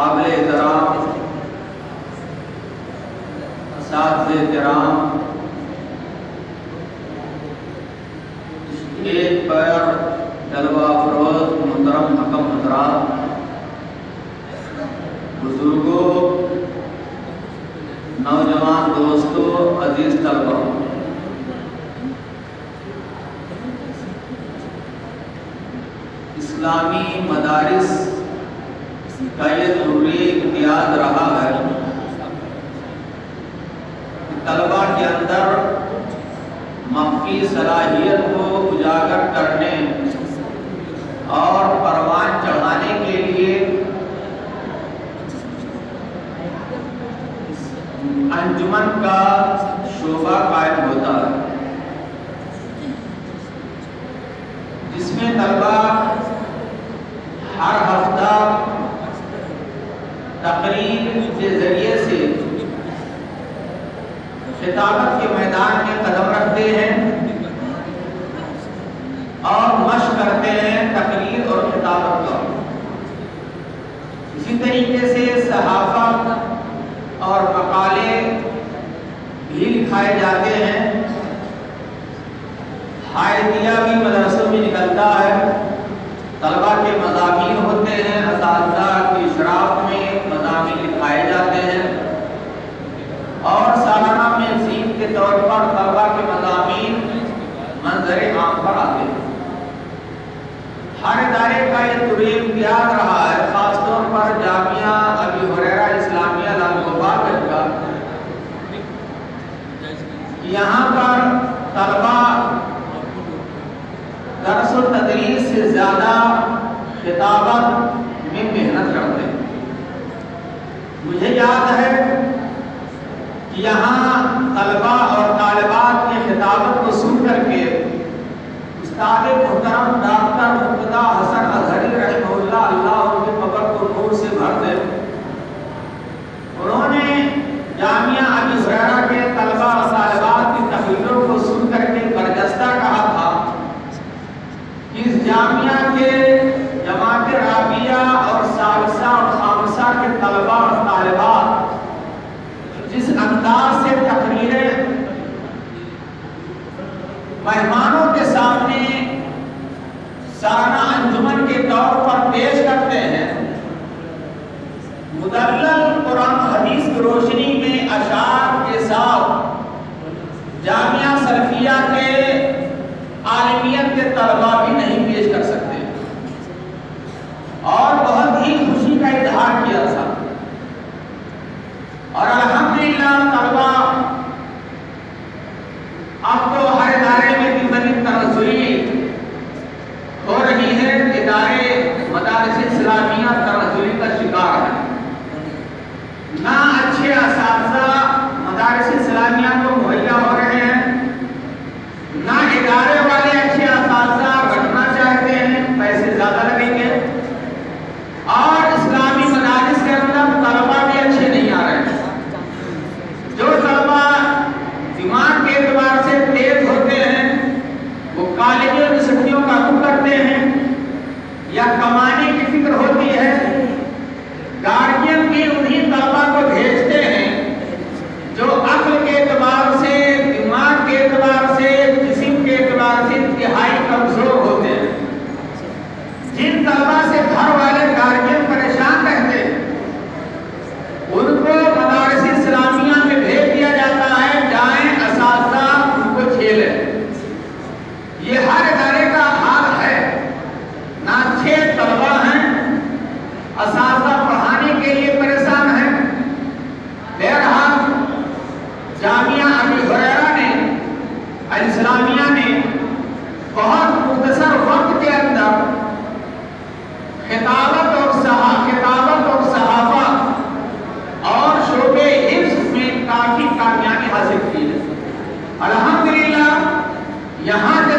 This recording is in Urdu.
قابل احترام اساتذہ کرام ایک پر جلوہ فروز، محترم حکم حضرات، بزرگوں، نوجوان دوستوں، عزیز طلبہ اسلامی مدارس کا یہ ضروری امتیاز رہا ہے کہ طلبہ کے اندر مخفی صلاحیت کو اجاگر کرنے اور پروان چڑھانے کے لیے انجمن کا شعبہ قائم ہوتا ہے۔ جس میں طلبہ ہر ہفتہ تقریب کے ذریعے سے خطابت کے میدان میں قدم رکھتے ہیں اور مشق کرتے ہیں تقریر اور خطابت کا۔ اسی طریقے سے صحافت اور مقالے بھی لکھائے جاتے ہیں۔ حائدیہ بھی مدرسوں میں نکلتا ہے طلبہ کے مضامین ہوتے ہیں اساتذہ کی شرافت میں مضامین لکھائے جاتے ہیں اور سالانہ میں کے طور پر طلبہ کے مضامین منظر عام پر آتے ہیں ہر ادارے کا یہ طوری امتیاز رہا ہے، خاص طور پر جامعہ ابی حریرہ اسلامیہ لال گوبار کا۔ یہاں پر طلبہ درس و تدریس سے زیادہ خطابت میں محنت کرتے ہیں۔ مجھے یاد ہے کہ یہاں طلبہ اور طالبات کی خطابت کو سن کر کے استاد محترم ڈاکٹر مقتدا حسن اظہری رحمہ اللہ اللہ ان کے قبر کو نور سے بھر دے انہوں نے جامعہ ابی حریرہ کے طلبہ اور طالبات کی تقریروں کو سن کر کے برجستہ کہا تھا اس جامعہ کے جماعت رابعہ اور سالسہ اور خامسہ کے طلبہ اور طالبات جس انداز سے تقریریں مہمانوں کے سامنے سالانہ انجمن کے طور پر پیش کرتے ہیں مدلل قرآن حدیث کی روشنی میں اشعار کے ساتھ جامعہ سلفیہ کے عالمیت کے طلبہ بھی نہیں پیش کر سکتے۔ اور بہت ہی خوشی کا اظہار کیا تھا۔ اور الحمدللہ طلبہ اب تو ہر ادارے میں دن تنزلی ہو رہی ہے۔ ادارے مدارس اسلامیہ تنزلی کا شکار ہے نہ اچھے اساتذہ مدارس اسلامیہ کو مہیا ہو رہے ہیں نہ ادارے والے اچھے اساتذہ بٹنا چاہتے ہیں پیسے زیادہ لگیں گے اور اسلامی مدارس کے اندر طلبہ بھی اچھے نہیں آ رہے ہیں جو طلبہ دماغ کے اعتبار سے تیز ہوتے ہیں وہ کالج یونیورسٹیوں کا رخ کرتے ہیں یا کمانے کی فکر ہوتی ہے گارجین بھی انہیں طلبہ کو بھیجتے ہیں جو عقل کے اعتبار سے دماغ کے اعتبار سے جسم کے اعتبار سے انتہائی کمزور ہوتے ہیں جن طلبہ سے گھر والے گارجین پریشان رہتے ہیں ان کو مدارس اسلامیہ میں بھیج دیا جاتا ہے جائیں اساتذہ ان کو کھیلیں یہ ہر ادارے کا حال ہے نہ اچھے طلبہ ہیں اساتذہ پڑھانے کے لیے پریشان ہیں بہرحال جامعہ ابی حریرہ نے اسلامیہ نے بہت مختصر وقت کے اندر خطابت اور صحا خطابت اور صحافت اور شعبے حفظ میں کافی کامیابی حاصل کی ہے۔ الحمدللہ یہاں